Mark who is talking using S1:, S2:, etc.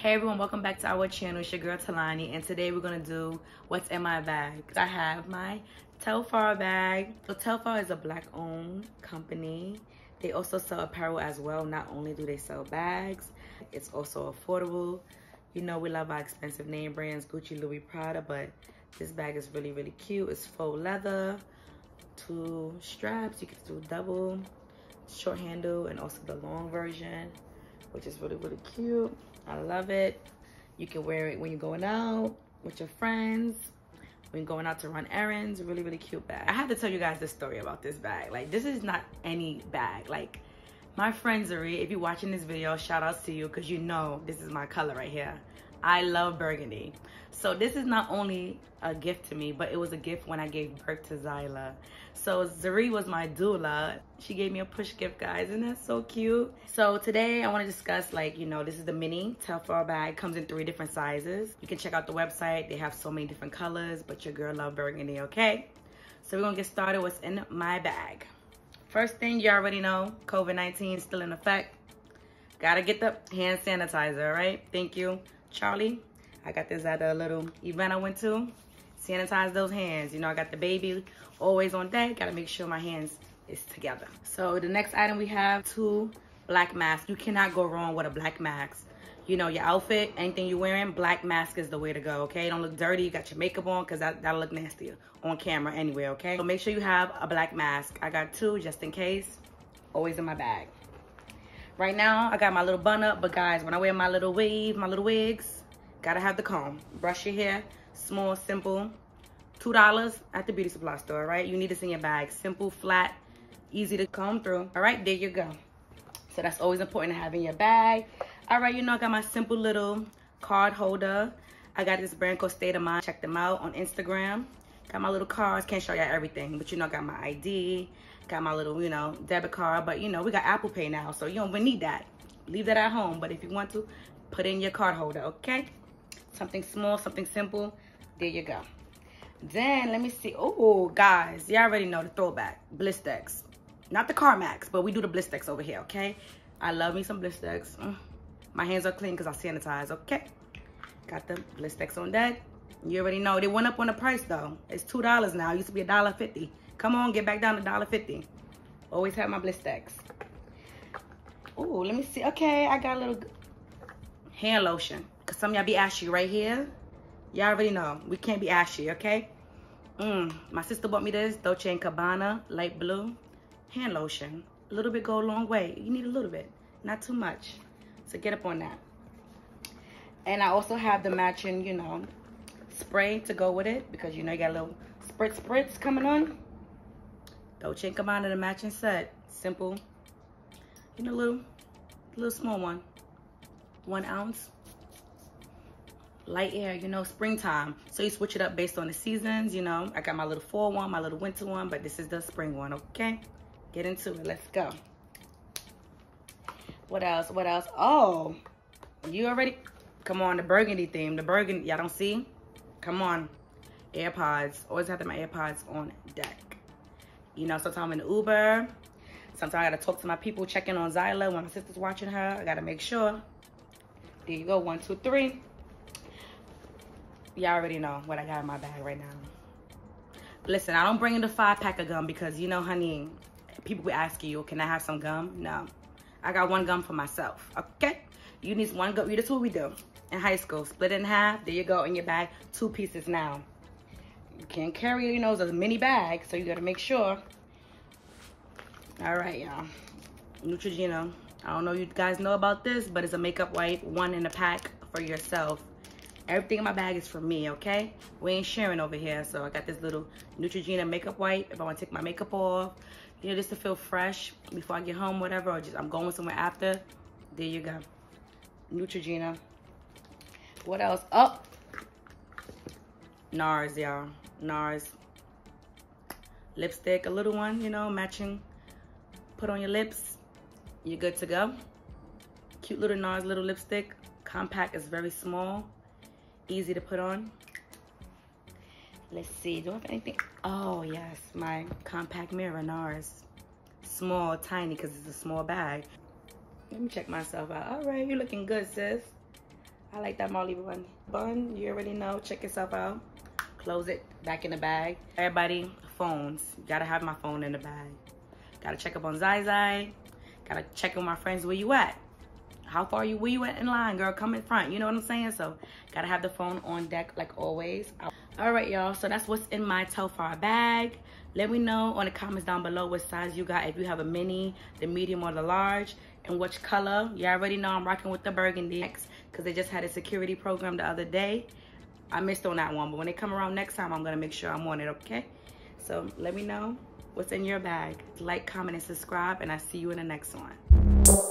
S1: Hey everyone, welcome back to our channel. It's your girl Tulani, and today we're gonna do what's in my bag. I have my Telfar bag. So Telfar is a black-owned company. They also sell apparel as well. Not only do they sell bags, it's also affordable. You know we love our expensive name brands, Gucci, Louis, Prada, but this bag is really, really cute. It's faux leather, two straps. You can do double, short handle, and also the long version, which is really, really cute. I love it. You can wear it when you're going out with your friends, when going out to run errands. Really, really cute bag. I have to tell you guys this story about this bag. Like, this is not any bag. Like, my friend Zari, if you're watching this video, shout outs to you because you know this is my color right here. I love burgundy. So this is not only a gift to me, but it was a gift when I gave birth to Zyla. So Zari was my doula. She gave me a push gift, guys, and that's so cute. So today I want to discuss, like, you know, this is the mini Telfar bag. Comes in three different sizes. You can check out the website. They have so many different colors, but your girl love burgundy, okay? So we're gonna get started what's in my bag. First thing you already know, COVID-19 still in effect. Gotta get the hand sanitizer, right? Thank you. Charlie, I got this at a little event I went to. Sanitize those hands. You know, I got the baby always on deck. Gotta make sure my hands is together. So the next item we have two black masks. You cannot go wrong with a black mask. You know, your outfit, anything you're wearing, black mask is the way to go, okay? Don't look dirty. You got your makeup on because that, that'll look nasty on camera anyway, okay? So make sure you have a black mask. I got two just in case. Always in my bag. Right now, I got my little bun up, but guys, when I wear my little weave, my little wigs, gotta have the comb. Brush your hair, small, simple. $2 at the beauty supply store, right? You need this in your bag. Simple, flat, easy to comb through. All right, there you go. So that's always important to have in your bag. All right, you know I got my simple little card holder. I got this brand called State of Mind. Check them out on Instagram. Got my little cards. Can't show y'all everything, but you know got my ID. Got my little, you know, debit card. But, you know, we got Apple Pay now, so you don't even need that. Leave that at home. But if you want to, put in your card holder, okay? Something small, something simple. There you go. Then, let me see. Oh, guys, y'all already know the throwback. Blistex. Not the Carmex, but we do the Blistex over here, okay? I love me some Blistex. Mm. My hands are clean because I sanitize, okay? Got the Blistex on deck. You already know. They went up on the price, though. It's $2 now. It used to be $1.50. Come on, get back down to $1.50. Always have my Blistex. Oh, let me see. Okay, I got a little hand lotion. Because some y'all be ashy right here. Y'all already know. We can't be ashy, okay? Mm, my sister bought me this Dolce & Gabbana light blue hand lotion. A little bit go a long way. You need a little bit, not too much. So get up on that. And I also have the matching, you know, spray to go with it because you know you got a little spritz spritz coming on. Dolce & Gabbana, the matching set. Simple. You know, little, little small one. One ounce light air, you know, springtime. So you switch it up based on the seasons, you know. I got my little fall one, my little winter one, but this is the spring one, okay? Get into it, let's go. What else, what else? Oh, you already, come on, the burgundy theme, the burgundy, y'all don't see? Come on, AirPods, always have my AirPods on deck. You know, sometimes I'm in Uber, sometimes I gotta talk to my people, checking on Zyla when my sister's watching her. I gotta make sure. There you go, one, two, three y'all already know what I got in my bag right now. Listen, I don't bring in the five pack of gum because, you know, honey, people will ask you, can I have some gum? No. I got one gum for myself, okay? You need one gum. That's what we do in high school. Split it in half. There you go in your bag. Two pieces now. You can't carry, you know, a mini bag, so you got to make sure. All right, y'all. Neutrogena. I don't know you guys know about this, but it's a makeup wipe, one in a pack for yourself. Everything in my bag is for me, okay? We ain't sharing over here. So I got this little Neutrogena makeup wipe if I want to take my makeup off. You know, just to feel fresh before I get home, whatever. Or just I'm going somewhere after. There you go. Neutrogena. What else? Oh! NARS, y'all. NARS. Lipstick, a little one, you know, matching. Put on your lips. You're good to go. Cute little NARS little lipstick. Compact is very small easy to put on. Let's see, do I have anything? Oh yes, my compact mirror, NARS. Small, tiny, because it's a small bag. Let me check myself out. All right, you're looking good, sis. I like that Molly bun. Bun, you already know. Check yourself out. Close it back in the bag. Everybody, phones. Gotta have my phone in the bag. Gotta check up on Zai Zai. Gotta check on my friends. Where you at? How far you? Where you at in line, girl? Come in front. You know what I'm saying? So, gotta have the phone on deck like always. All right, y'all. So that's what's in my Telfar bag. Let me know on the comments down below what size you got. If you have a mini, the medium, or the large, and which color. You already know I'm rocking with the burgundy because they just had a security program the other day. I missed on that one, but when they come around next time, I'm gonna make sure I'm on it, okay? So let me know what's in your bag. Like, comment, and subscribe, and I see you in the next one.